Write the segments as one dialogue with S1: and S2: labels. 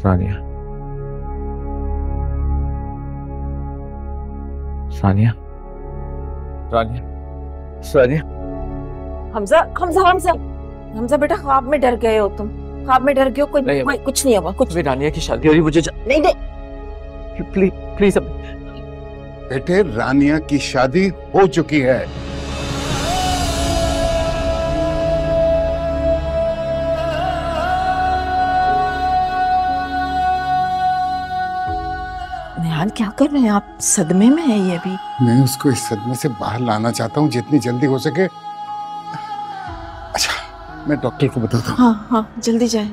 S1: सानिया। सानिया। सानिया। सानिया।
S2: हमजा हमजा हमजा। हमजा बेटा ख्वाब में डर गए हो तुम। ख्वाब में डर गए हो कोई,
S1: नहीं,
S2: कोई कुछ नहीं हुआ कुछ।
S1: रानिया की शादी हो रही मुझे जा...
S2: नहीं नहीं।
S1: प्लीज़ प्लीज़ अब।
S3: बेटे रानिया की शादी हो चुकी है।
S2: निहाल क्या कर रहे हैं आप? सदमे में है ये अभी।
S3: मैं उसको इस सदमे से बाहर लाना चाहता हूँ जितनी जल्दी हो सके। अच्छा मैं डॉक्टर को बताता हूँ।
S2: हाँ हाँ जल्दी जाए।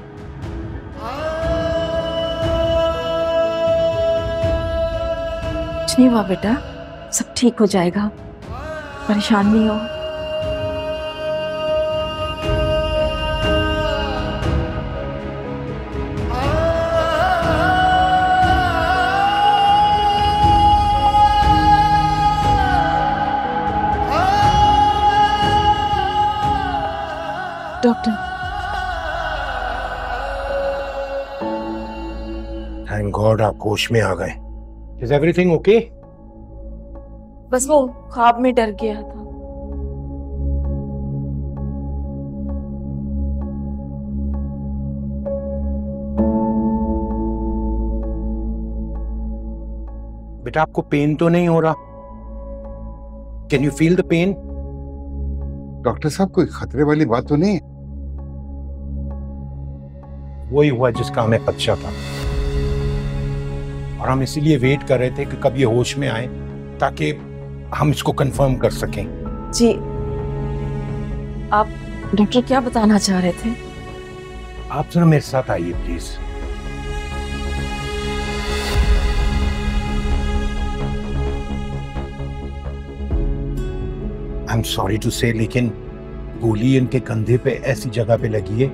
S2: कुछ नहीं हुआ बेटा सब ठीक हो जाएगा। परेशान नहीं हो। डॉक्टर
S4: थैंक गॉड आप होश में आ गए। इज़ एवरीथिंग ओके
S2: बस वो ख्वाब में डर गया था।
S4: बेटा आपको पेन तो नहीं हो रहा? Can you feel the pain
S3: doctor साहब कोई खतरे वाली बात तो नहीं है?
S4: वही हुआ जिसका हमें खदशा था। और हम इसीलिए वेट कर रहे थे कि कब ये होश में आए ताकि हम इसको कंफर्म कर सकें।
S2: जी। आप डॉक्टर क्या बताना चाह रहे थे?
S4: आप जरा मेरे साथ आइए please I am sorry to say लेकिन गोली इनके कंधे पे ऐसी जगह पे लगी है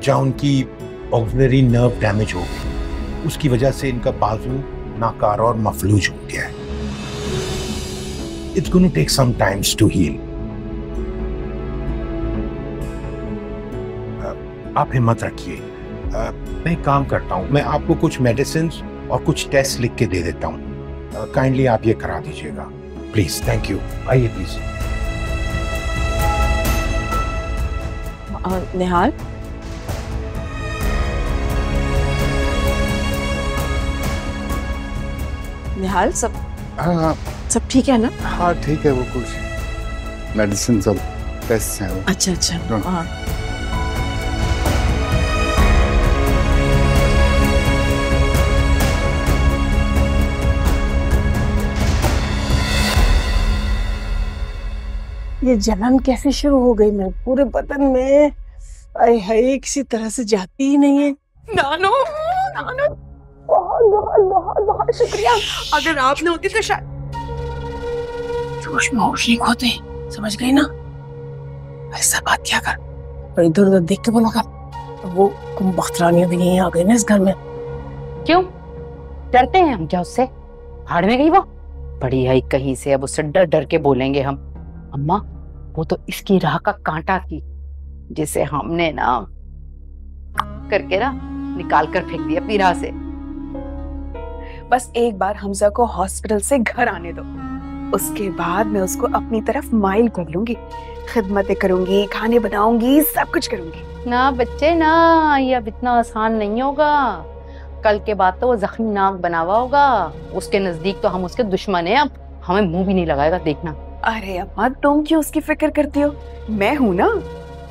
S4: जहाँ उनकी ऑक्सिलरी नर्व डैमेज हो गई। उसकी वजह से इनका बाजू, नाकार और मफलूज हो गया है। It's to take some times to heal आप हिम्मत रखिए। मैं काम करता हूँ। मैं आपको कुछ मेडिसिन और कुछ टेस्ट लिख के दे देता हूँ। काइंडली आप ये करा दीजिएगा। प्लीज़ थैंक यू आइए प्लीज़
S2: निहाल निहाल सब
S3: हाँ हाँ।
S2: सब ठीक है ना?
S3: हाँ ठीक है वो कुछ मेडिसिन सब टेस्ट हैं वो।
S2: अच्छा अच्छा।
S3: हाँ।
S2: हाँ।
S5: ये जलन कैसे शुरू हो गई मेरे? पूरे बदन में आए हाय किसी तरह से जाती ही नहीं है।
S6: नानो नानो।
S5: बहुत बहुत बहुत बहुत शुक्रिया।
S6: अगर आप न होती तो शायद
S5: जोश में होश नहीं खोते समझ गई ना? ऐसा बात क्या कर? और इधर उधर देख के बोला कर वो तुम बख्तरानियाँ भी यहीं आ गई ना इस घर में।
S7: क्यों? डरते हैं हम क्या उससे? भाड़ में गई वो? बड़ी आई कहीं से अब उससे डर डर के बोलेंगे हम। अम्मा वो तो इसकी राह का कांटा थी जिसे हमने ना करके ना निकाल कर फेंक दिया अपनी राह से।
S6: बस एक बार हमजा को हॉस्पिटल से घर आने दो। उसके बाद मैं उसको अपनी तरफ़ माइल कर लूँगी। खिदमतें करूँगी खाने बनाऊँगी सब कुछ करूँगी।
S7: ना बच्चे ना ये अब इतना आसान नहीं होगा। कल के बाद तो वो जख्मी नाक बना हुआ होगा। उसके नज़दीक तो हम उसके दुश्मन हैं। अब हमें मुँह भी नहीं लगाएगा देखना।
S6: अरे अम्मा तुम क्यों उसकी फ़िक्र करती हो? मैं हूँ ना।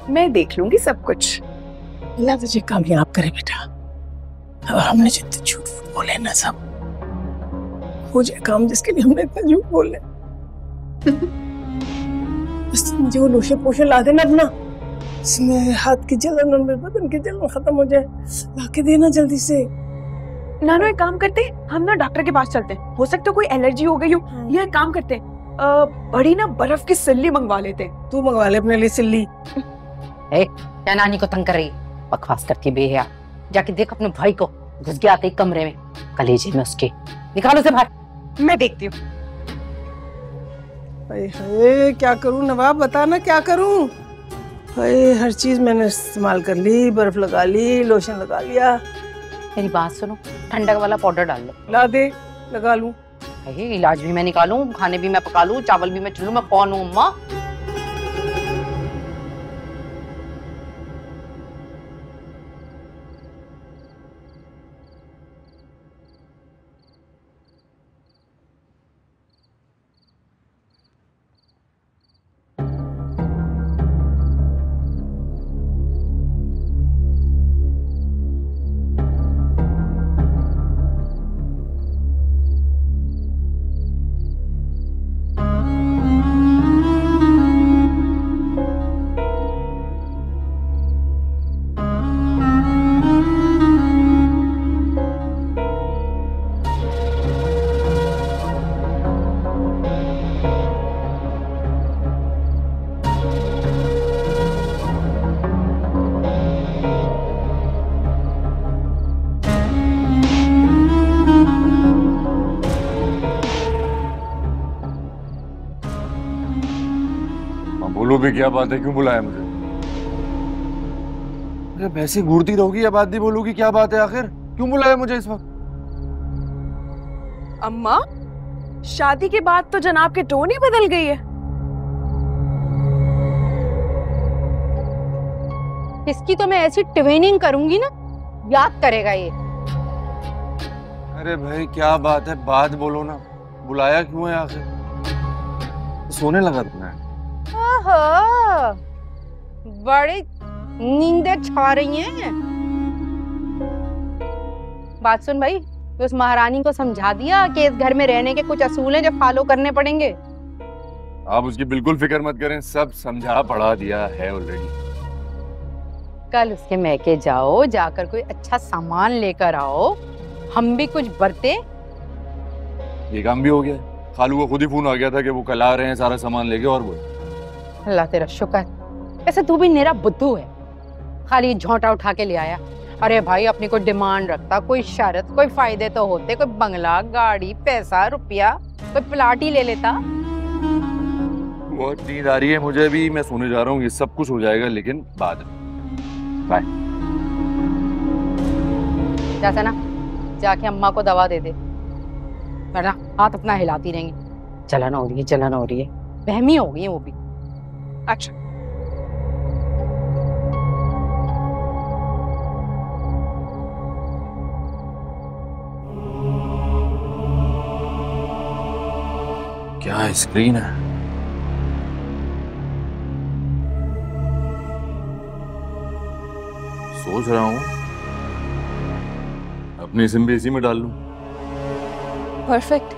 S6: मैं देख लूँगी सब कुछ।
S5: अल्लाह तुझे कामयाब करे बेटा। हमने जितने झूठ बोले ना सब हो जाए काम जिसके लिए हमने इतना झूठ बोले बस तू मुझे वो लोशे पोशे ला देना अपना। इसमें हाथ की जलन और मेरे बदन की जलन खत्म हो जाए। ला के देना जल्दी से।
S6: नानो एक काम करते हम ना डॉक्टर के पास चलते हैं। हो सकता है कोई एलर्जी हो गई हो। या एक काम करते हैं, बड़ी ना बर्फ़ की सिल्ली मंगवा लेते
S5: तू मंगवा ले अपने लिए सिल्ली।
S7: ए, क्या नानी को तंग कर रही बकवास करती बेहया। जाके देख अपने भाई को। घुस गया आते कमरे में। कलेजे में उसके। निकालो से बाहर।
S6: मैं देखती हूँ।
S5: क्या करूँ नवाब? बताना क्या करूँ? हर चीज़ मैंने इस्तेमाल कर ली बर्फ़ लगा ली लोशन लगा लिया।
S7: मेरी बात सुनो ठंडक वाला पाउडर डाल लो।
S5: ला दे लगा लूँ।
S7: इलाज भी मैं निकालू खाने भी मैं पका लूँ चावल भी मैं चुनू मैं कौन हूँ अम्मा?
S8: भी क्या बात है? क्यों बुलाया मुझे? अरे वैसे घूरती रहोगी या बात नहीं बोलोगी क्या बात है आखिर? क्यों बुलाया मुझे इस वक्त?
S6: अम्मा शादी के बाद तो जनाब के टोन ही बदल गई है।
S7: इसकी तो मैं ऐसी ट्रेनिंग करूँगी ना याद करेगा ये।
S8: अरे भाई क्या बात है? बात बोलो ना। बुलाया क्यों है आखिर? सोने लगा तुमने
S7: ओहो बड़ी नींदें छा रही हैं। बात सुन भाई उस महारानी को समझा दिया कि इस घर में रहने के कुछ असूल हैं जो फॉलो करने पड़ेंगे?
S8: आप उसकी बिल्कुल फ़िक्र मत करें सब समझा पढ़ा दिया है ऑलरेडी
S7: कल उसके मैके जाओ जाकर कोई अच्छा सामान लेकर आओ। हम भी कुछ बरते।
S8: ये काम भी हो गया। खालू को खुद ही फ़ोन आ गया था कि वो कल आ रहे हैं सारा सामान लेके और बोल।
S7: अल्लाह तेरा शुक्र। ऐसे तू भी मेरा बुद्धू है। खाली झोंटा उठा के ले आया। अरे भाई अपनी कोई डिमांड रखता कोई शर्त कोई फ़ायदे तो होते कोई बंगला गाड़ी पैसा रुपया कोई प्लाट ही ले लेता।
S8: बहुत नींद आ रही है मुझे भी मैं सोने जा रहा हूँ ये सब कुछ हो जाएगा लेकिन बाद। में
S7: जैसा ना जाके अम्मा को दवा दे दे। वरना हाथ अपना हिलाती रहेंगी। जलन हो रही है जलन हो रही है। बहमी हो गई है वो भी।
S6: अच्छा
S8: क्या स्क्रीन है? सोच रहा हूँ। अपनी सिम भी इसी में डाल लूँ।
S9: परफेक्ट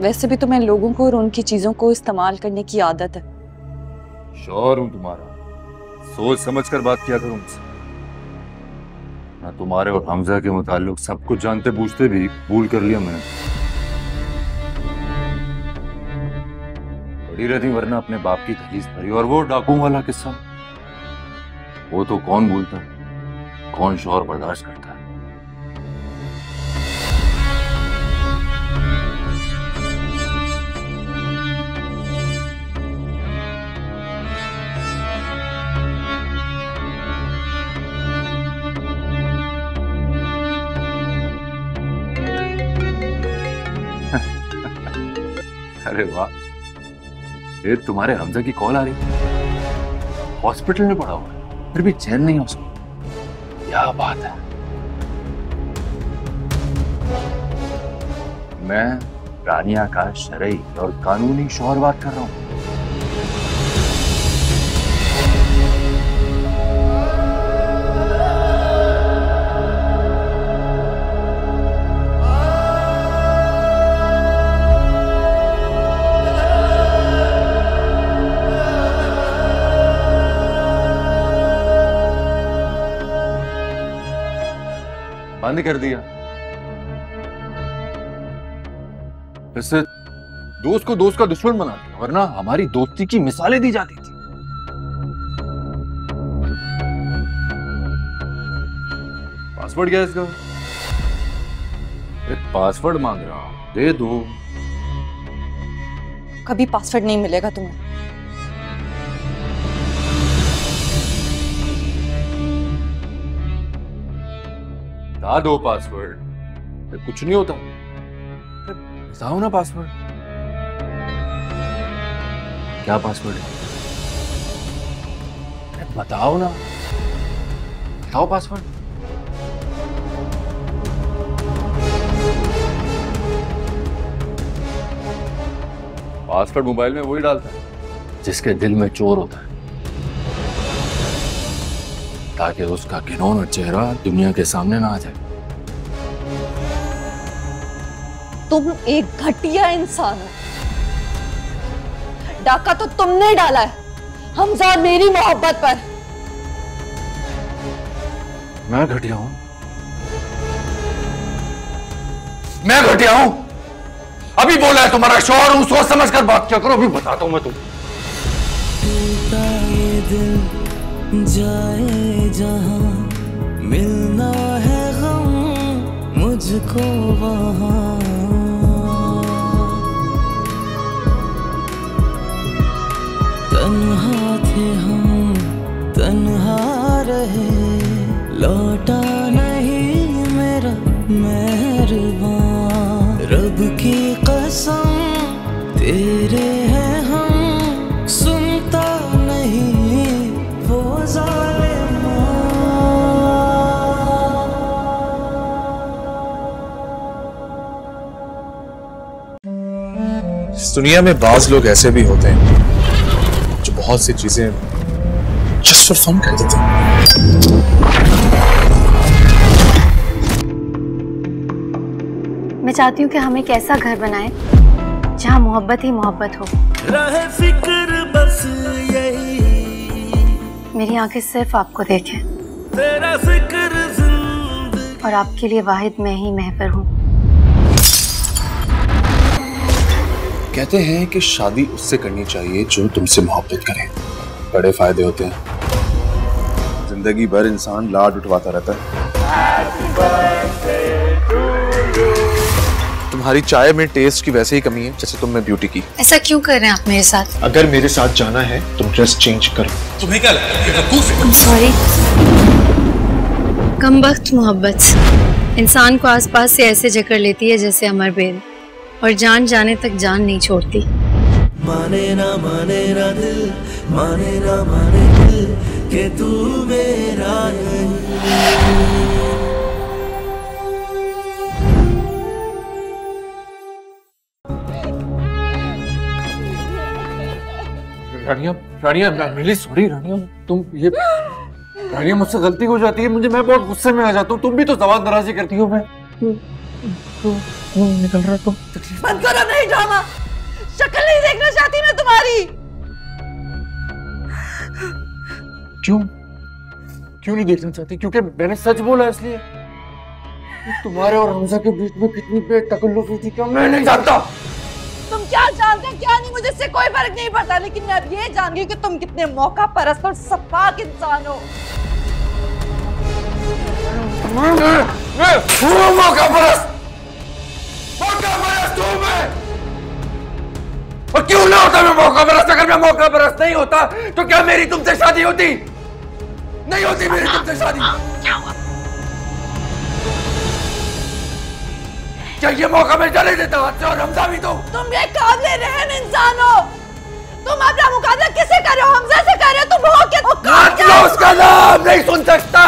S9: वैसे भी तो मैं लोगों को और उनकी चीज़ों को इस्तेमाल करने की आदत है।
S8: श्योर हूँ तुम्हारा। सोच समझ कर बात किया करूँ मैं तुम्हारे और हमजा के मुताल्लिक सब कुछ जानते बूझते भी भूल कर लिया मैंने। बड़ी रहती वरना अपने बाप की दलीज भरी और वो डाकू वाला किस्सा। वो तो कौन भूलता? कौन शोर बर्दाश्त करता? अरे वाह। ये तुम्हारे हमजा की कॉल आ रही हॉस्पिटल में पड़ा हुआ है। फिर भी चैन नहीं है उसको। क्या बात है। मैं रानिया का शरई और कानूनी शोहर बात कर रहा हूँ। बंद कर दिया। इससे दोस्त को दोस्त का दुश्मन बना दिया, वरना हमारी दोस्ती की मिसालें दी जाती थी। पासवर्ड क्या है इसका? एक पासवर्ड मांग रहा हूँ, दे दो।
S9: कभी पासवर्ड नहीं मिलेगा तुम्हें।
S8: बता दो पासवर्ड फिर कुछ नहीं होता। बताओ ना पासवर्ड क्या पासवर्ड है? बताओ ना। बताओ पासवर्ड पासवर्ड मोबाइल में वही डालता है, जिसके दिल में चोर होता है। ताकि उसका घिनौना चेहरा दुनिया के सामने ना आ जाए।
S9: तुम एक घटिया इंसान हो। डाका तो तुमने डाला है। हमजा मेरी मोहब्बत पर।
S8: मैं घटिया हूँ। मैं घटिया हूँ। अभी बोला है तुम्हारा शोर हूँ सोच समझ कर बात क्या करो अभी बताता हूँ मैं तुम
S10: जाए जहाँ मिलना है गम मुझको वहाँ। तन्हा थे हम, तन्हा रहे, लौटा नहीं मेरा मेहरबान। रब की कसम तेरे हैं
S11: दुनिया में बाज लोग ऐसे भी होते हैं जो बहुत सी चीज़ें जस्ट फॉर फन कर देते हैं
S12: मैं चाहती हूँ कि हम एक ऐसा घर बनाएँ जहाँ मोहब्बत ही मोहब्बत हो।
S10: रहे फ़िक्र बस यही।
S12: मेरी आँखें सिर्फ़ आपको देखें।
S10: तेरा फ़िक्र
S12: और आपके लिए वाहिद मैं ही महबर हूँ।
S11: कहते हैं कि शादी उससे करनी चाहिए जो तुमसे मोहब्बत करे। बड़े फ़ायदे होते हैं। ज़िंदगी भर इंसान लाड उठवाता रहता है। तुम्हारी चाय में टेस्ट की वैसे ही कमी है जैसे तुम में ब्यूटी की।
S12: ऐसा क्यों कर रहे हैं आप मेरे साथ?
S11: अगर मेरे साथ जाना है तुम ड्रेस चेंज करो। तुम्हें क्या लगता है।
S12: सॉरी कम वक्त मोहब्बत। इंसान को आसपास से ऐसे जकड़ लेती है जैसे अमर बेल और जान जाने तक जान नहीं छोड़ती।
S10: माने ना माने ना दिल माने ना माने दिल के तू मेरा नहीं।
S13: रानिया रानिया रियली सॉरी रानिया तुम ये रानिया मुझसे गलती हो जाती है मुझे मैं बहुत गुस्से में आ जाता हूँ तुम भी तो जबान दराजी करती हो मैं। तो निकल रहा तुम
S9: बंद करो नहीं ड्रामा शक्ल नहीं देखना चाहती मैं तुम्हारी
S13: क्यों क्यों नहीं देखना चाहती क्योंकि मैंने सच बोला इसलिए तुम्हारे और हमजा के बीच में कितनी बेतकल्लुफ थी क्या मैं नहीं जानता
S9: तुम क्या जानते हो क्या नहीं मुझे इससे कोई फ़र्क नहीं पड़ता लेकिन मैं अब ये जान गई कि तुम कितने मौका परस्त और सपाक इंसान हो
S8: मौका परस्त और क्यों ना होता मैं मौका परस्त? अगर मैं मौका परस्त नहीं होता तो क्या मेरी तुमसे शादी होती? नहीं होती मेरी तुमसे शादी। क्या हुआ क्या ये मौका मैं चले देता? हूँ और हमजा भी तो।
S9: तुम ये काबिल रहम इंसान हो। तुम अपना मुकाबला किससे कर रहे हो? हमजा से कर रहे हो? तुम हो क्या?
S8: उसका नाम नहीं सुन सकता।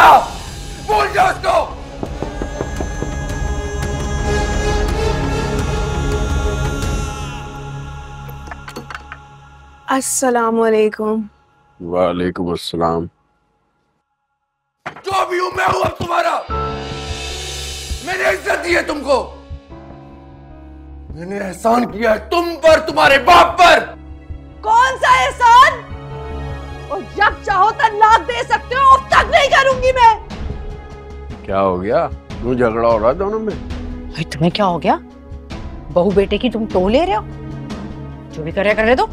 S8: बोल जाओ उसको।
S6: अस्सलाम वालेकुम
S3: वालेकुम अस्सलाम
S8: जो भी हूँ मैं हूँ अब तुम्हारा। मैंने इज़्ज़त दी है तुमको। मैंने एहसान किया है तुम पर तुम्हारे बाप पर।
S9: कौन सा एहसान? और जब चाहो तब लाख दे सकते हो अब तक नहीं करूँगी मैं।
S3: क्या हो गया? क्यों झगड़ा हो रहा है दोनों में?
S7: भाई तुम्हें क्या हो गया? बहू बेटे की तुम टो ले रहे हो? जो भी करे करे दो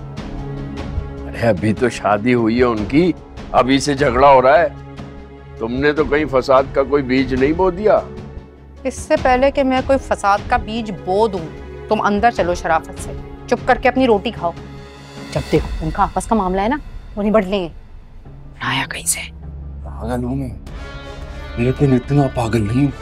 S3: अरे अभी तो शादी हुई है उनकी अभी से झगड़ा हो रहा है। तुमने तो कहीं फसाद का कोई बीज नहीं बो दिया।
S7: इससे पहले कि मैं कोई फसाद का बीज बो दूँ तुम अंदर चलो शराफत से। चुप करके अपनी रोटी खाओ। जब देखो उनका आपस का मामला है ना वो निबट लेंगे। आया कहीं से?
S8: पागल हूँ मैं। लेकिन इतना पागल नहीं हूँ।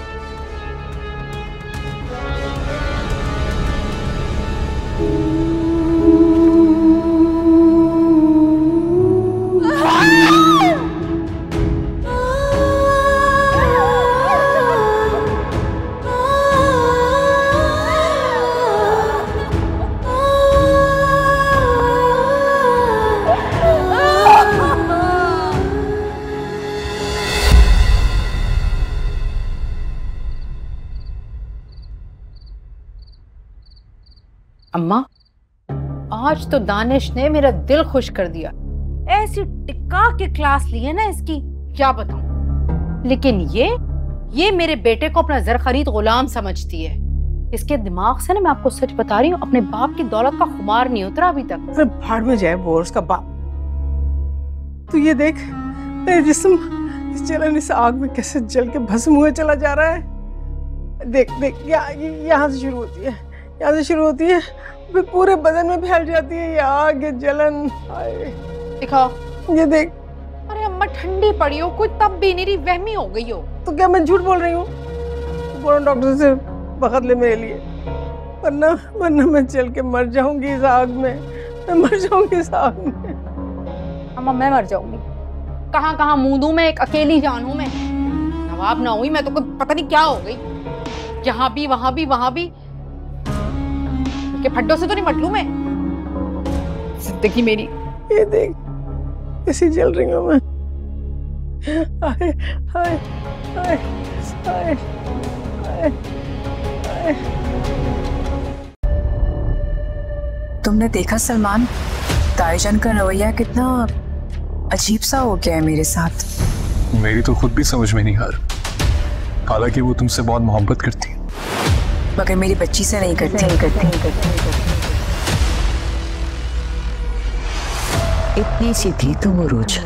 S7: आज तो दानिश ने मेरा दिल खुश कर दिया। ऐसी टिक्का के क्लास ली है ना इसकी, क्या बताऊँ? लेकिन ये ये मेरे बेटे को अपना जर खरीद गुलाम समझती है। इसके दिमाग से ना मैं आपको सच बता रही हूँ, अपने बाप की दौलत का खुमार नहीं उतरा अभी तक।
S5: फिर भाड़ में जाए वो और उसका बाप। तू ये देख, मेरे जिस्म, इस जलन इस आग में कैसे जल के भस्म हुए चला जा रहा है। देख देख यहाँ से शुरू होती है, यहाँ से शुरू होती है। फिर पूरे बदन में फैल जाती है ये आग ये जलन।
S7: दिखाओ।
S5: ये देख।
S7: अरे अम्मा ठंडी पड़ी हो कोई तब भी नहीं रही वहमी हो गई हो।
S5: तो क्या मैं झूठ बोल रही हूँ? बोलो डॉक्टर से वक्त ले मेरे लिए। वरना वरना मैं चल के मर जाऊँगी इस आग में। मैं मर जाऊँगी इस आग में।
S7: अम्मा मैं मर जाऊँगी। कहाँ कहाँ मुँह दूँ मैं एक अकेली जान हूँ मैं। नवाब ना हुई मैं तो कोई पता नहीं क्या हो गई। यहाँ भी वहाँ भी वहाँ भी के फड्डों से तो नहीं मट लूँ मैं ज़िंदगी मेरी।
S5: ये देख कैसी जल रही हूँ मैं। हाय हाय हाय हाय हाय हाय
S14: तुमने देखा सलमान? ताईजान का रवैया कितना अजीब सा हो गया है मेरे साथ।
S11: मेरी तो खुद भी समझ में नहीं आ रहा। हालाँकि वो तुमसे बहुत मोहब्बत करती है।
S14: मगर मेरी बच्ची से नहीं करती। नहीं करती। नहीं करती
S15: इतनी सी थी तुम वो रोज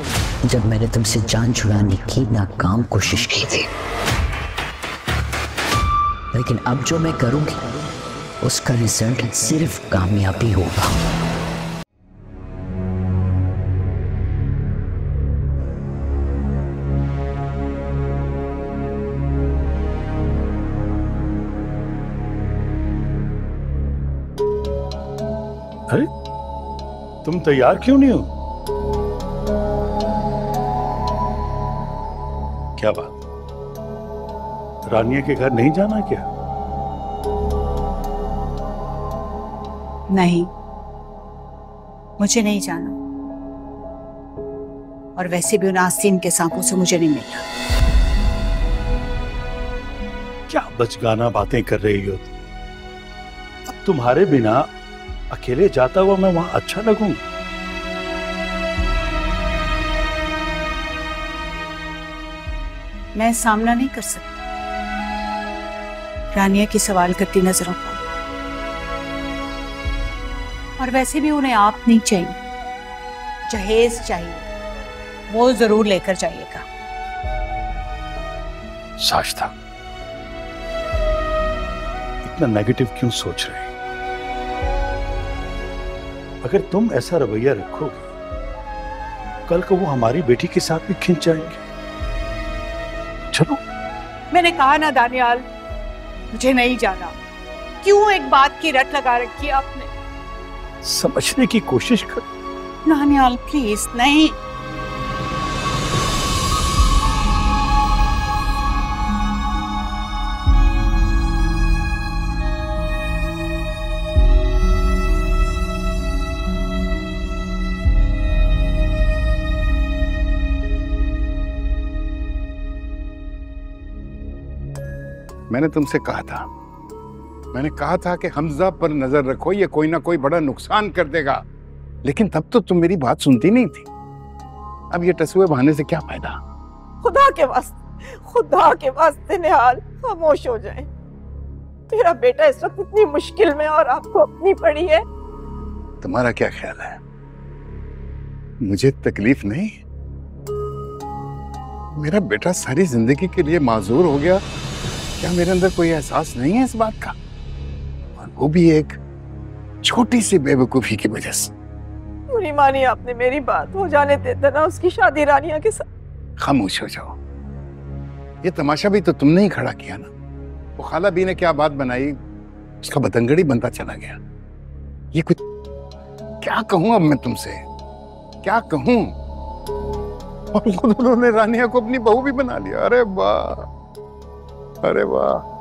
S15: जब मैंने तुमसे जान छुड़ाने की नाकाम कोशिश की थी। लेकिन अब जो मैं करूँगी उसका रिज़ल्ट सिर्फ़ कामयाबी होगा।
S16: तुम तैयार क्यों नहीं हो? क्या बात? रानिया के घर नहीं जाना क्या?
S17: नहीं। मुझे नहीं जाना। और वैसे भी उन आस्तीन के सांपों से मुझे नहीं मिलना।
S16: क्या बचगाना बातें कर रही हो? अब तुम्हारे बिना अकेले जाता हुआ मैं वहाँ अच्छा लगूँगा
S17: मैं सामना नहीं कर सकती। रानिया की सवाल करती नज़रों को और वैसे भी उन्हें आप नहीं चाहिए। जहेज चाहिए। वो ज़रूर लेकर जाइएगा।
S16: साश्ता इतना नेगेटिव क्यों सोच रहे अगर तुम ऐसा रवैया रखोगे कल को वो हमारी बेटी के साथ भी खिंच जाएँगे। चलो।
S17: मैंने कहा ना दानियाल मुझे नहीं जाना। क्यों एक बात की रट लगा रखी है आपने?
S16: समझने की कोशिश कर।
S17: दानियाल प्लीज़ नहीं।
S18: मैंने तुमसे कहा था। मैंने कहा था कि हमजा पर नज़र रखो ये कोई ना कोई बड़ा नुकसान कर देगा। लेकिन तब तो तुम मेरी बात सुनती नहीं थी। अब ये टसुए बहाने से क्या फ़ायदा?
S5: खुदा के वास्ते खुदा के वास्ते निहाल खामोश हो जाए। तेरा बेटा इस वक्त इतनी मुश्किल में और आपको अपनी पड़ी है।
S18: तुम्हारा क्या ख्याल है? मुझे तकलीफ़ नहीं? मेरा बेटा सारी ज़िंदगी के लिए माजूर हो गया। क्या मेरे अंदर कोई एहसास नहीं है इस बात का? और वो भी एक छोटी सी बेवकूफ़ी की वजह से।
S5: पूरी मानी आपने मेरी बात। हो जाने देता ना उसकी शादी रानिया के साथ।
S18: खामोश हो जाओ। ये तमाशा भी तो तुमने ही खड़ा किया ना। वो खाला बी ने क्या बात बनाई? उसका बतंगड़ी बनता चला गया। ये कुछ क्या कहूँ अब मैं तुमसे? क्या कहूँ? और खुद उन्होंने रानिया को अपनी बहू भी बना लिया। अरे वाह! अरे वाह।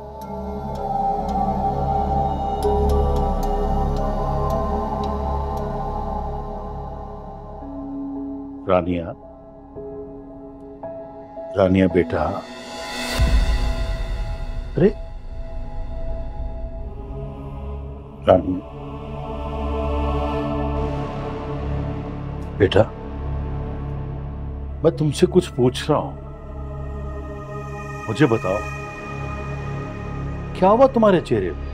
S16: रानिया रानिया बेटा। अरे। रानिया बेटा, मैं तुमसे कुछ पूछ रहा हूँ। मुझे बताओ। क्या हुआ तुम्हारे चेहरे पे?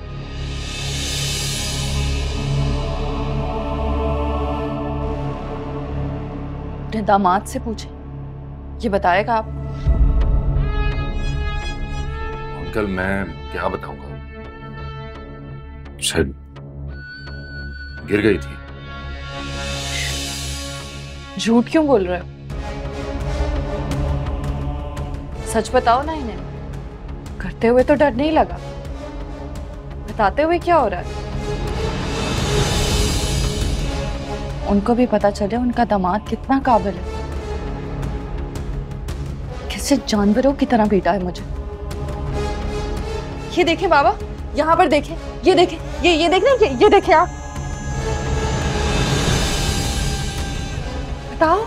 S9: अपने दामाद से पूछे। ये बताएगा आप?
S1: अंकल मैं क्या बताऊँगा? शायद गिर गई थी।
S9: झूठ क्यों बोल रहे हो? सच बताओ ना इन्हें। करते हुए तो डर नहीं लगा। बताते हुए क्या हो रहा है? उनको भी पता चले उनका दामाद कितना काबिल है। कैसे जानवरों की तरह बेटा है मुझे? ये देखें बाबा यहाँ पर देखें ये देखें ये ये देख ये, ये देखें आप। बताओ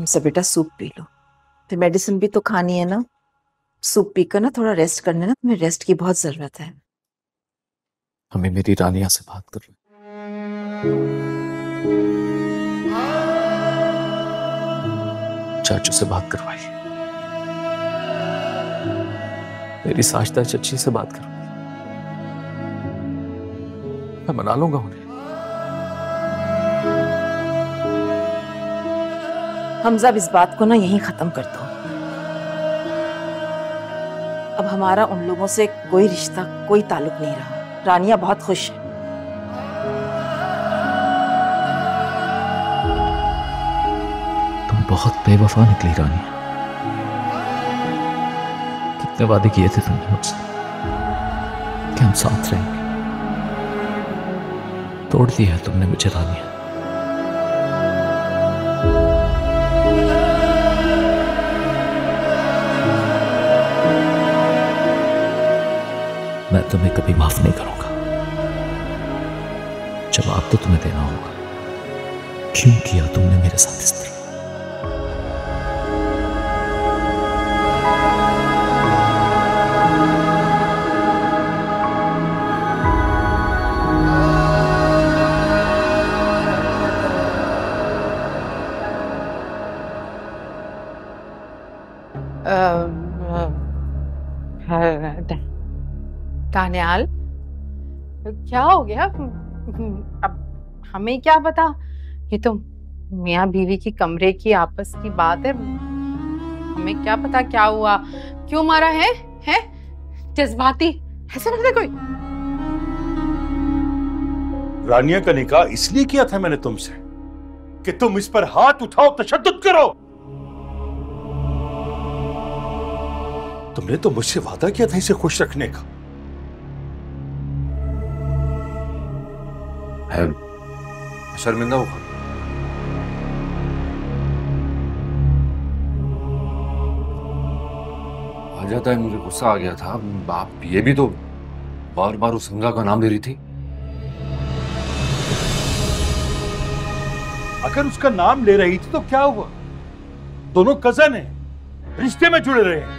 S6: हमसे बेटा सूप पी लो। फिर मेडिसिन भी तो खानी है ना। सूप पीकर ना थोड़ा रेस्ट करने ना तुम्हें रेस्ट की बहुत ज़रूरत है।
S1: हमें मेरी रानिया से बात कर चाचू से बात करवाई। मेरी साजदा चच्ची से बात करवाई। मैं मना लूँगा उन्हें।
S6: हमजा अब इस बात को ना यहीं खत्म कर दो अब हमारा उन लोगों से कोई रिश्ता, कोई ताल्लुक नहीं रहा। रानिया बहुत खुश है।
S1: तुम बहुत बेवफा निकली रानी कितने वादे किए थे तुमने मुझसे। कि हम साथ रहेंगे। तोड़ दिया है तुमने मुझे रानिया। मैं तुम्हें कभी माफ़ नहीं करूँगा। जवाब तो तुम्हें देना होगा। क्यों किया तुमने मेरे साथ इस तरह?
S5: क्या हो गया? अब हमें क्या पता? ये तो मियाँ बीवी की कमरे की आपस की बात है। हमें क्या पता क्या हुआ? क्यों मारा है? है? जज्बाती? ऐसा लगता कोई?
S16: रानिया का निकाह इसलिए किया था मैंने तुमसे कि तुम इस पर हाथ उठाओ, तशद्दुद करो। तुमने तो मुझसे वादा किया था इसे खुश रखने का।
S1: शर्मिंदा होगा आ जाता है, मुझे गुस्सा आ गया था। आप ये भी तो बार बार उस हमजा का नाम ले रही थी।
S16: अगर उसका नाम ले रही थी तो क्या हुआ? दोनों कज़न हैं, रिश्ते में जुड़े रहे हैं।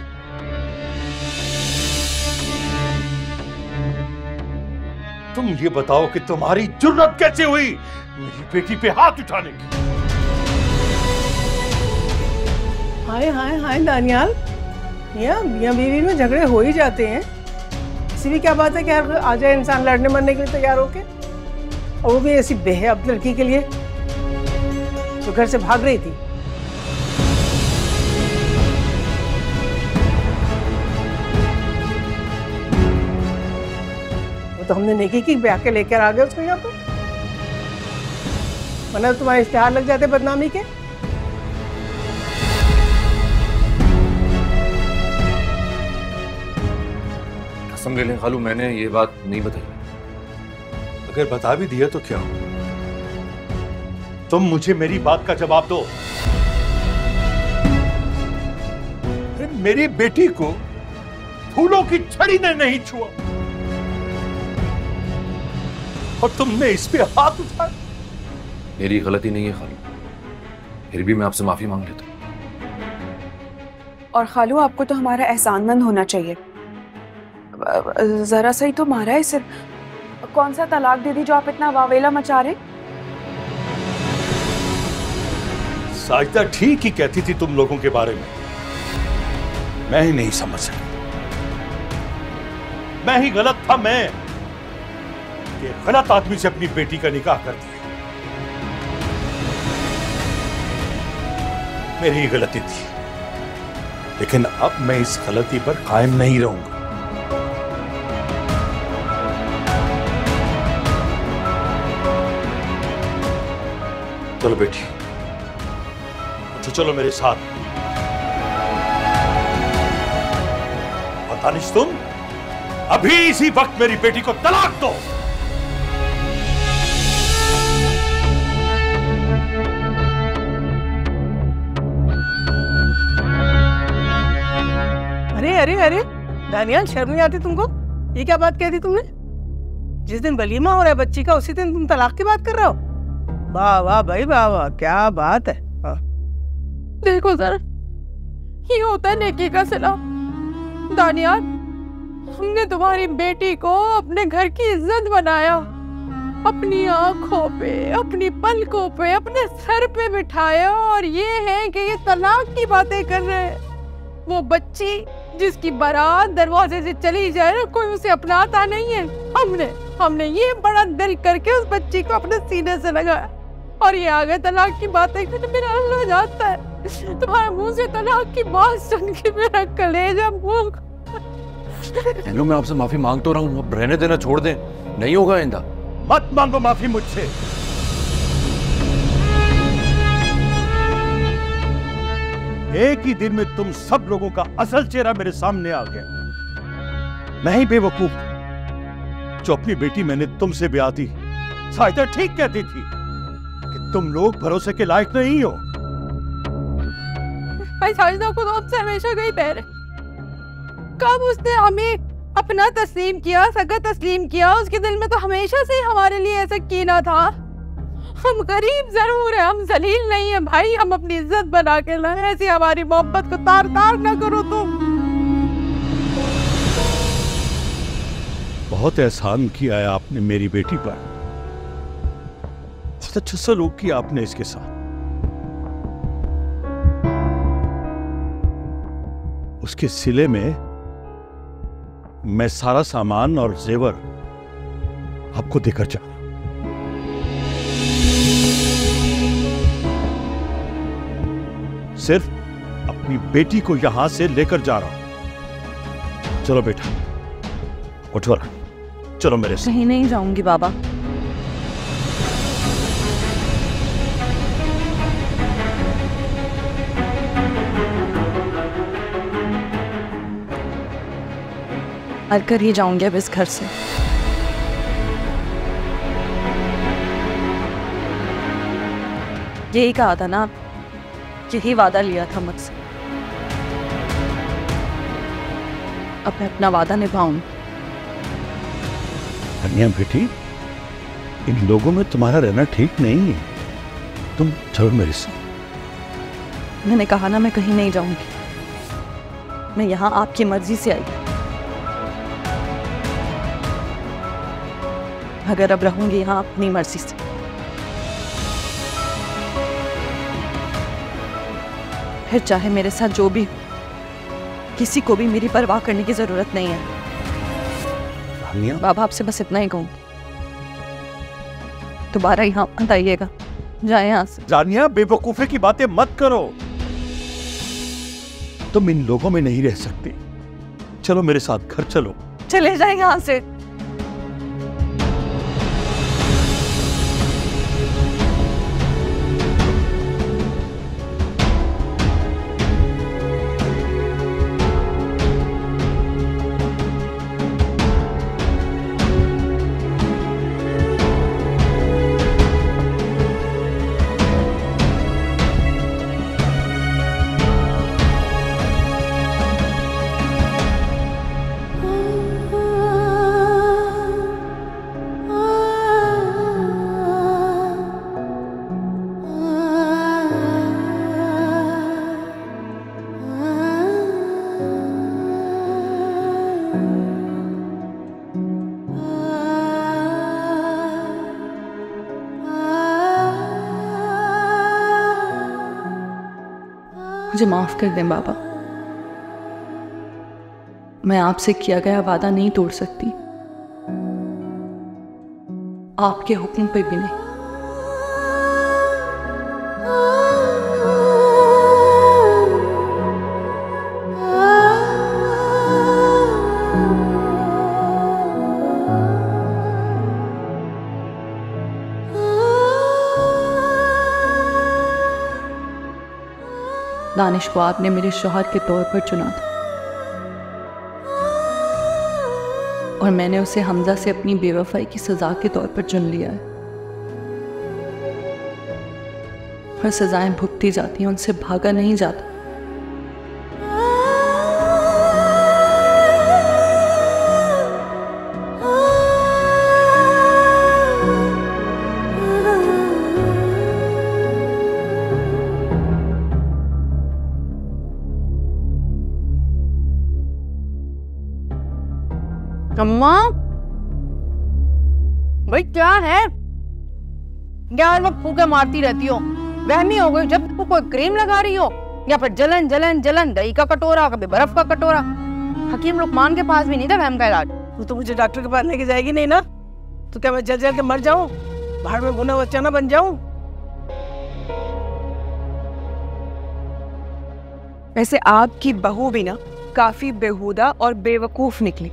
S16: तुम ये बताओ कि तुम्हारी जुर्रत कैसे हुई? मेरी बेटी पे हाथ उठाने की
S5: हाय हाय हाय, दानियाल। मियाँ मियाँ बीवी में झगड़े हो ही जाते हैं। ऐसी भी क्या बात है कि यार आ जाए इंसान लड़ने मरने के लिए तैयार होके? और वो भी ऐसी बेहद लड़की के लिए, जो घर से भाग रही थी। तो हमने नेकी की ब्याह के लेकर आ गए उसको यहाँ पे वरना तो तुम्हारे इश्तेहार लग जाते बदनामी के।
S1: कसम ले लें खालू मैंने ये बात नहीं बताई।
S16: अगर बता भी दिया तो क्या? हो तुम मुझे मेरी बात का जवाब दो। मेरी बेटी को फूलों की छड़ी ने नहीं छुआ। और तुमने इस पे हाथ उठाया।
S1: मेरी गलती नहीं है खालू। फिर भी मैं आपसे माफ़ी मांग लेता हूँ।
S6: और खालू आपको तो हमारा एहसानमंद होना चाहिए। जरा सही तो मारा है सिर कौन सा तलाक दे दी जो आप इतना वावेला मचा रहे
S16: साजिदा ठीक ही कहती थी तुम लोगों के बारे में। मैं ही नहीं समझ सका। मैं ही गलत था मैं। कि गलत आदमी से अपनी बेटी का निकाह कर दिया। मेरी ही गलती थी। लेकिन अब मैं इस गलती पर कायम नहीं रहूँगा। चलो बेटी। अच्छा चलो मेरे साथ। और दानिश तुम, अभी इसी वक्त मेरी बेटी को तलाक दो।
S5: अरे अरे, दानियाल, शर्म नहीं आती तुमको? ये क्या बात कह दी तुमने? जिस दिन वलीमा हो रहा है बच्ची का, उसी दिन तुम तलाक की बात कर रहे हो? वाह वाह, भाई, वाह वाह, क्या बात है। हाँ।
S2: देखो जरा, ये होता है नेकी का सिला दानियाल, हमने तुम्हारी बेटी को अपने घर की इज़्ज़त बनाया। अपनी आँखों पे, अपनी पलकों पे, अपने सर पे बिठाया। और ये है कि ये तलाक की बातें कर रहे हैं। वो बच्ची जिसकी बारात दरवाजे से चली जाए ना कोई उसे अपनाता नहीं है। हमने हमने ये बड़ा दिल करके उस बच्ची को अपने सीने से लगाया। और ये आगे तलाक की बातें करने मेरा अल्लाह जाता है। तुम्हारे मुँह से तलाक की बात सुन के मेरा कलेजा मुँह
S1: हेलो मैं आपसे माफ़ी मांग तो रहा हूँ। अब रहने देना छोड़ दें। नहीं होगा आइंदा।
S16: मत मांगो माफ़ी मुझसे। एक ही दिन में तुम सब लोगों का असल चेहरा मेरे सामने आ गया। मैं ही बेवकूफ़ जो अपनी बेटी मैंने तुमसे ब्याह दी। साहिदा ठीक कहती थी कि तुम लोग भरोसे के लायक नहीं हो।
S2: तो हमसे हमेशा गई पैर कब उसने हमें अपना तस्लीम किया, सगा तस्लीम किया, उसके दिल में तो हमेशा से हमारे लिए ऐसा कीना था। हम गरीब ज़रूर है, हम जलील नहीं है। भाई, हम अपनी इज़्ज़त बना के लाए ऐसी हमारी मोहब्बत को तार तार ना करो तुम।
S16: बहुत एहसान किया है आपने मेरी बेटी पर। बहुत अच्छा सलूक किया आपने इसके साथ। उसके सिले में मैं सारा सामान और जेवर आपको देकर जा सिर्फ़ अपनी बेटी को यहाँ से लेकर जा रहा हूँ। चलो बेटा, उठो चलो मेरे साथ।
S2: कहीं नहीं जाऊँगी, बाबा। कर ही जाऊँगी अब इस घर से। यही कहा था ना यही वादा लिया था मुझसे। अब मैं अपना वादा
S16: कन्या बेटी इन लोगों में तुम्हारा रहना ठीक नहीं है। तुम चलो मेरे साथ।
S2: मैंने कहा ना मैं कहीं नहीं जाऊँगी। मैं यहाँ आपकी मर्ज़ी से आई। अगर अब रहूँगी यहाँ अपनी मर्ज़ी से। फिर चाहे मेरे साथ जो भी हो, किसी को भी मेरी परवाह करने की ज़रूरत नहीं है। बाबा आपसे बस इतना ही कहूँगी दोबारा यहाँ मत आइएगा। जाए यहाँ से।
S16: जानिया बेवकूफे की बातें मत करो। तुम इन लोगों में नहीं रह सकती। चलो मेरे साथ घर चलो।
S2: चले जाए यहाँ से।
S9: मुझे माफ़ कर दें बाबा। मैं आपसे किया गया वादा नहीं तोड़ सकती। आपके हुक्म पे भी नहीं। को आपने मेरे शोहर के तौर पर चुना था। और मैंने उसे हमजा से अपनी बेवफाई की सजा के तौर पर चुन लिया है। और सजाएँ भुगती जाती हैं, उनसे भागा नहीं जाता।
S7: अम्मा भाई क्या है? क्या हर वक्त फूके मारती रहती हो। वहमी हो गई जब तू कोई क्रीम लगा रही हो या फिर जलन जलन जलन दही का कटोरा कभी बर्फ़ का कटोरा। हकीम लुकमान के पास भी नहीं था वहम का इलाज।
S5: तू तो मुझे डॉक्टर के पास लेके जाएगी नहीं ना? तो क्या मैं जल जल के मर जाऊँ? बाहर में गुना बच्चा ना बन जाऊँ?
S6: वैसे आपकी बहू भी ना काफ़ी बेहुदा और बेवकूफ़ निकली।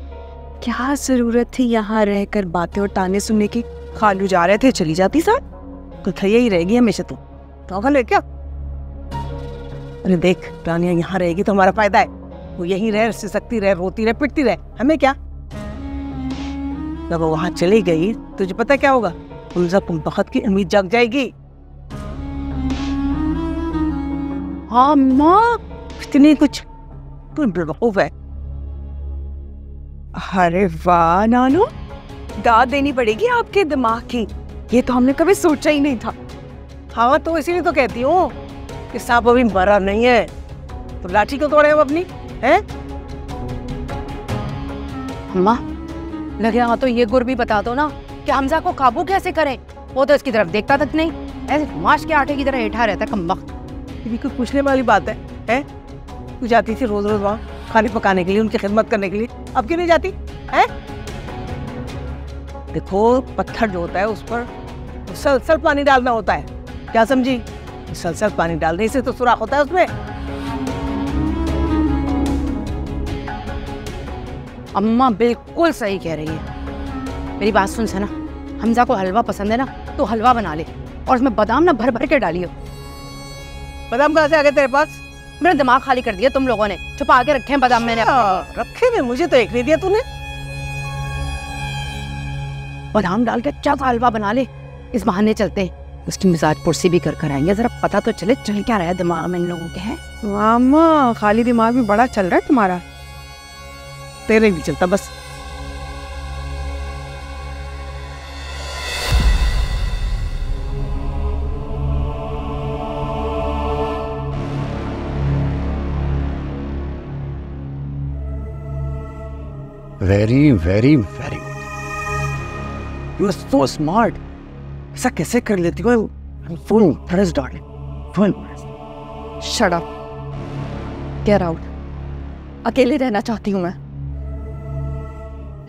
S6: क्या ज़रूरत थी यहाँ रहकर बातें और ताने सुनने की? खालू जा रहे थे, चली जाती सर।
S5: तो थैया ही रहेगी हमेशा तू। पागल है क्या? अरे देख, रानिया यहाँ रहेगी तो हमारा फ़ायदा है। वो यहीं रह सिसकती रहे, रोती रहे, पिटती रहे। हमें क्या? जब वो वहाँ चली गई, तुझे पता क्या होगा? उनसे बहुत की उम्मीद जग जाएगी। हाँ माँ इतनी कुछ। तू बेवकूफ़ है।
S6: अरे वाह, नानू। दाद देनी पड़ेगी आपके दिमाग की। ये तो हमने कभी सोचा ही नहीं था।
S5: हाँ तो इसीलिए तो कहती हूँ कि सांप अभी मरा नहीं है। तो लाठी क्यों तोड़े हम अपनी, हैं?
S7: अम्मा लगे हाँ तो ये गुर भी बता दो ना कि हमजा को काबू कैसे करें। वो तो इसकी तरफ़ देखता तक नहीं। ऐसे माश के आटे की तरह हेठा रहता है कम वक्त
S5: ये भी कोई पूछने वाली बात है, हैं? तू जाती थी रोज रोज वहाँ? खाने पकाने के लिए, उनकी खिदमत करने के लिए। अब क्यों नहीं जाती? है? देखो, पत्थर जो होता है, उस पर सलसल पानी डालना होता है। क्या समझी? सलसल पानी डालने से तो सुराख होता है उसमें।
S7: अम्मा बिल्कुल सही कह रही है। मेरी बात सुन, सना। हमजा को हलवा पसंद है ना तो हलवा बना ले। और उसमें बादाम ना भर भर के डालियो।
S5: बादाम कहाँ से आ गए तेरे पास?
S7: मेरा दिमाग खाली कर दिया तुम लोगों ने। छुपा के रखे हैं बादाम मैंने
S5: रखे हुए मुझे तो एक नहीं दिया तूने।
S7: बादाम डाल के अच्छा सा हलवा बना ले। इस बहाने चलते हैं। उसकी मिजाज पुरसी भी कर कर आएँगे। जरा पता तो चले चल क्या रहा है दिमाग में इन लोगों के है?
S6: मामा खाली दिमाग भी बड़ा चल रहा है तुम्हारा।
S5: तेरे भी चलता बस।
S8: Very very very good
S5: you are so smart ऐसा कैसे कर लेती हो? I am full impressed darling full
S7: shut up get out अकेले रहना चाहती हूँ मैं।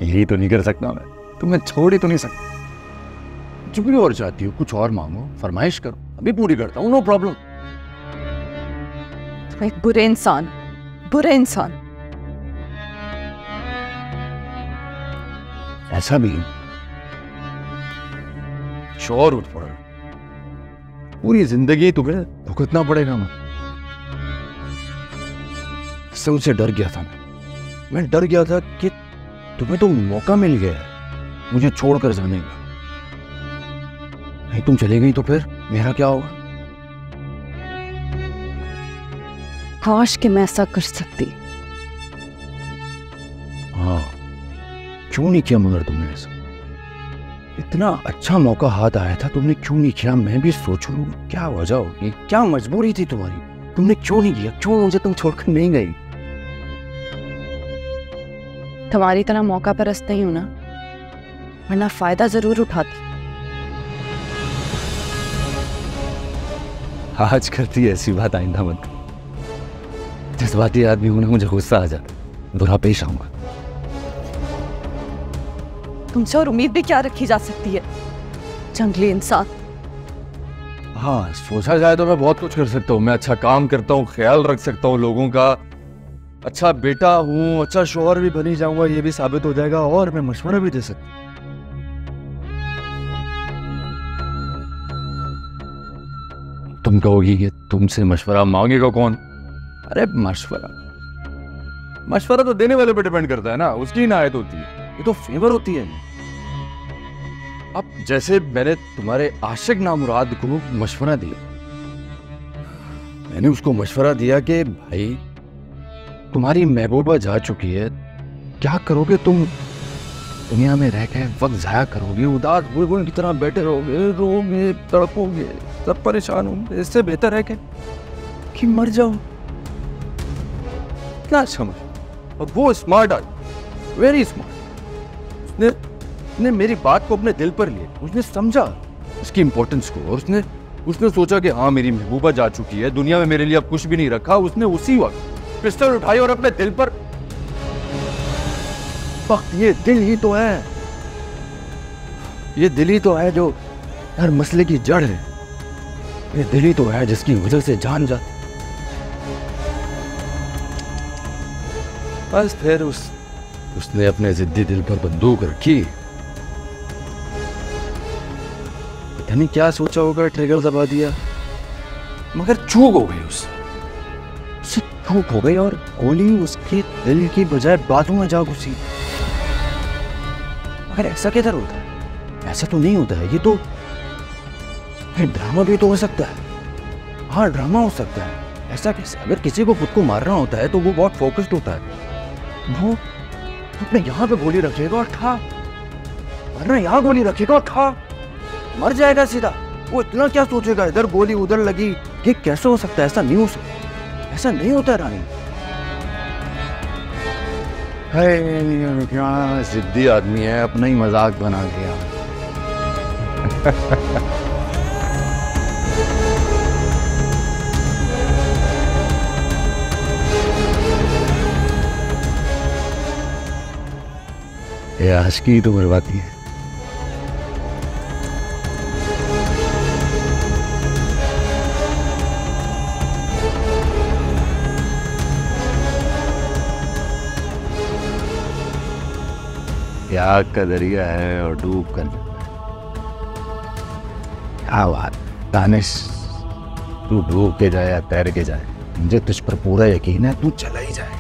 S8: यही तो नहीं कर सकता मैं। तुम्हें छोड़ ही तो नहीं सकता। जो भी और चाहती हो कुछ और मांगो फरमाइश करो। अभी पूरी करता हूँ नो प्रॉब्लम
S7: तुम एक बुरे इंसान। बुरे इंसान।
S8: ऐसा भी शोर उठ पड़ा। पूरी ज़िंदगी तुम्हें भुगतना पड़ेगा मैं उनसे डर गया था मैं। मैं डर गया था कि तुम्हें तो मौका मिल गया है। मुझे छोड़कर जाने का। नहीं तुम चले गई तो फिर मेरा क्या होगा?
S7: काश कि मैं ऐसा कर सकती।
S8: क्यों नहीं किया मगर तुमने ऐसा? इतना अच्छा मौका हाथ आया था तुमने क्यों नहीं किया? मैं भी सोच लू क्या वजह होगी? क्या मजबूरी थी तुम्हारी? तुमने क्यों नहीं किया? क्यों मुझे तुम छोड़कर नहीं गई?
S7: तुम्हारी तरह मौका परस्त नहीं हूँ ना वरना फ़ायदा ज़रूर उठाती।
S8: आज करती है ऐसी बात आइंदा मत। जज्बाती आदमी हूँ ना मुझे गुस्सा आ जाता है। बुरा पेश आऊँगा।
S9: तुमसे और उम्मीद भी क्या रखी जा सकती है? जंगली इंसान।
S8: हाँ सोचा जाए तो मैं बहुत कुछ कर सकता हूँ। मैं अच्छा काम करता हूँ, ख्याल रख सकता हूँ लोगों का। अच्छा बेटा हूँ अच्छा शोहर भी बनी जाऊँगा, ये भी साबित हो जाएगा और मैं मशवरा भी दे सकता हूँ। तुम कहोगी कि तुमसे मशवरा मांगेगा कौन? अरे मशवरा। मशवरा तो देने वाले पे डिपेंड करता है ना, उसकी इनायत होती है। ये तो फेवर होती है। अब जैसे मैंने तुम्हारे आशिक नामुराद को मशवरा दिया मैंने उसको मशवरा दिया कि भाई तुम्हारी महबूबा जा चुकी है क्या करोगे तुम? दुनिया में रह के वक्त जाया करोगे उदास बुलबुल की तरह बैठे रहोगे रोगे तड़पोगे सब परेशान होंगे इससे बेहतर है कि, कि मर जाओ क्या समझ? और वो स्मार्ट आदमी वेरी स्मार्ट उसने उसने मेरी बात को अपने दिल पर लिया उसने समझा इसकी इम्पोर्टेंस को और उसने उसने सोचा कि हाँ मेरी महबूबा जा चुकी है। दुनिया में मेरे लिए अब कुछ भी नहीं रखा। उसने उसी वक्त पिस्टल उठाई और अपने दिल पर वक्त, ये दिल ही तो है। ये दिल ही तो है जो हर मसले की जड़ है। ये दिल ही तो है जिसकी वजह से जान जा बस फिर उस उसने अपने जिद्दी दिल पर बंदूक रखी। पता नहीं क्या सोचा होगा ट्रिगर दबा दिया। मगर चूक हो गई उससे चूक हो गई और गोली उसके दिल की बजाय बाजू में जा घुसी। मगर ऐसा किधर होता है? ऐसा तो नहीं होता है, ये तो ये ड्रामा भी तो हो सकता है। हाँ ड्रामा हो सकता है। ऐसा कैसे? अगर किसी को खुद को मारना होता है तो वो बहुत फोकस्ड होता है। वो अपने यहाँ पे गोली रखेगा और ठा वरना यहाँ गोली रखेगा और ठा मर जाएगा सीधा। वो इतना क्या सोचेगा? इधर गोली उधर लगी। ये कैसे हो सकता है? ऐसा नहीं हो सकता ऐसा नहीं होता रानी। क्या? जिद्दी आदमी है, अपना ही मज़ाक बना दिया ये की तो बर्बादी है। आग का दरिया है और डूब कर। क्या बात, दानिश, तू डूब के जाए या तैर के जाए, मुझे तुझ पर पूरा यकीन है, तू चला ही जाए।